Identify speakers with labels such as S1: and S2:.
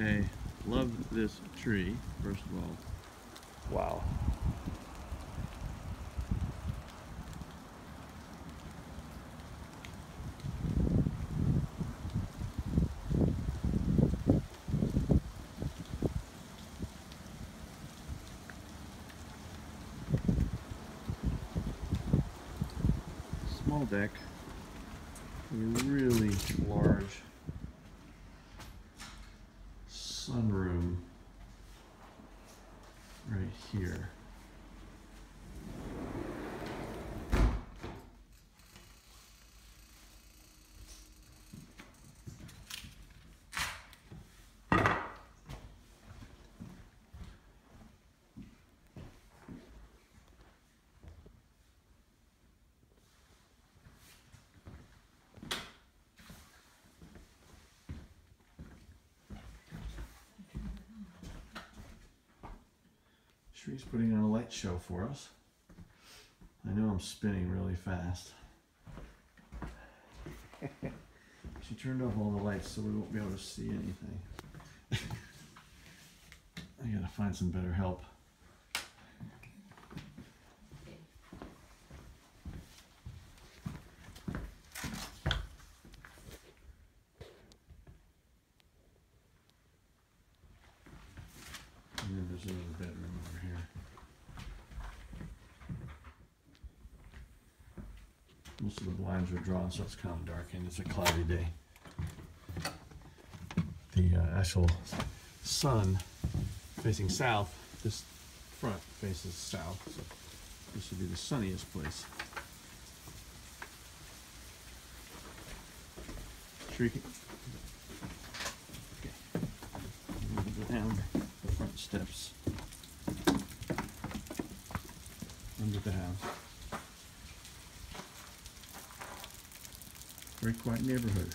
S1: Okay, love this tree, first of all.
S2: Wow.
S1: Small deck, really large sunroom right here. Shree's putting on a light show for us. I know I'm spinning really fast. she turned off all the lights so we won't be able to see anything. I gotta find some better help. And then there's another bedroom over here. Most of the blinds are drawn, so it's kind of dark and it's a cloudy day. The uh, actual sun facing south, this front faces south, so this would be the sunniest place. Okay. Go down the front steps. Under the house. Very quiet neighborhood.